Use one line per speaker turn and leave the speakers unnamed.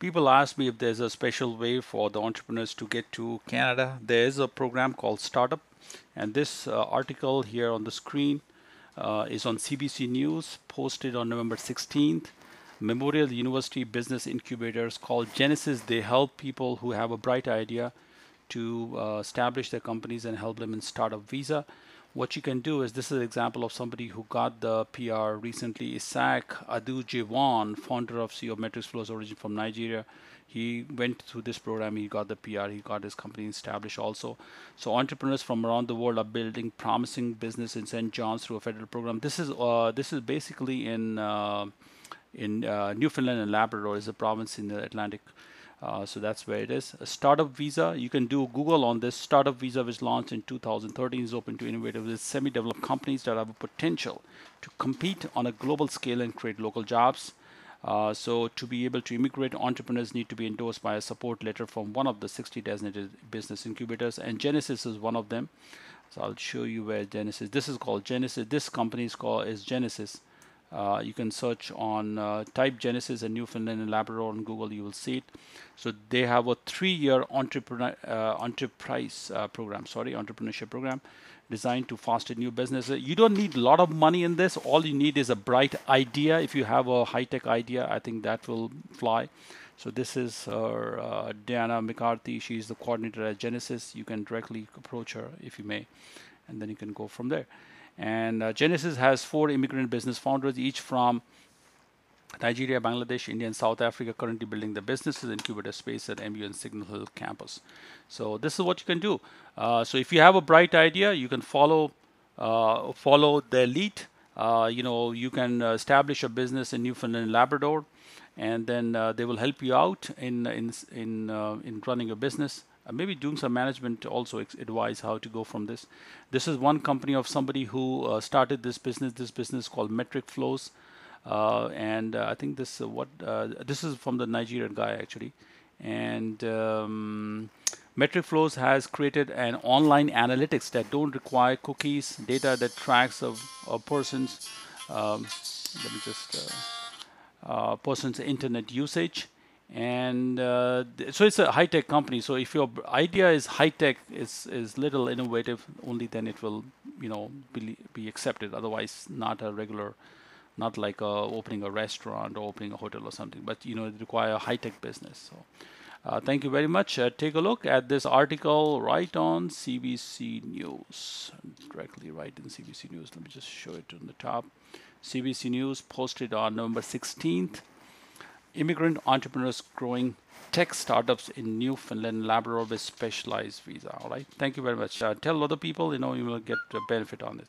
People ask me if there's a special way for the entrepreneurs to get to Canada. There is a program called Startup, and this uh, article here on the screen uh, is on CBC News, posted on November 16th. Memorial University Business Incubators called Genesis. They help people who have a bright idea to uh, establish their companies and help them in startup visa what you can do is this is an example of somebody who got the PR recently. Isaac Adujewan, founder of CEO Metrics Flows, origin from Nigeria. He went through this program. He got the PR. He got his company established also. So entrepreneurs from around the world are building promising business in St. John's through a federal program. This is uh, this is basically in uh, in uh, Newfoundland and Labrador, is a province in the Atlantic uh, so that's where it is. A startup visa, you can do Google on this. Startup visa was launched in 2013 is open to innovative semi-developed companies that have a potential to compete on a global scale and create local jobs. Uh, so to be able to immigrate, entrepreneurs need to be endorsed by a support letter from one of the 60 designated business incubators, and Genesis is one of them. So I'll show you where Genesis. This is called Genesis. This company is called is Genesis. Uh, you can search on uh, type Genesis and Newfoundland and Labrador on Google. You will see it. So they have a three-year entrepreneur uh, enterprise uh, program. Sorry, entrepreneurship program designed to foster new businesses. You don't need a lot of money in this. All you need is a bright idea. If you have a high-tech idea, I think that will fly. So this is her, uh, Diana McCarthy. She's the coordinator at Genesis. You can directly approach her if you may, and then you can go from there. And uh, Genesis has four immigrant business founders, each from Nigeria, Bangladesh, India, and South Africa, currently building the businesses incubator space at MU and Signal Hill campus. So this is what you can do. Uh, so if you have a bright idea, you can follow uh, follow their lead. Uh, you know, you can establish a business in Newfoundland and Labrador, and then uh, they will help you out in in in uh, in running a business uh, maybe doing some management also advise how to go from this. This is one company of somebody who uh, started this business. This business called Metric Flows, uh, and uh, I think this uh, what uh, this is from the Nigerian guy actually, and. Um, Metric Flows has created an online analytics that don't require cookies, data that tracks of a person's, um, let me just, person's internet usage and uh, so it's a high-tech company. So if your idea is high-tech is is little innovative only then it will you know be, be accepted. Otherwise not a regular not like uh, opening a restaurant or opening a hotel or something. But you know it require a high-tech business. So uh, thank you very much. Uh, take a look at this article right on CBC News. Directly right in CBC News. Let me just show it on the top. CBC News posted on November 16th immigrant entrepreneurs growing tech startups in Newfoundland, Labrador with specialized visa. All right. Thank you very much. Uh, tell other people, you know, you will get a benefit on it.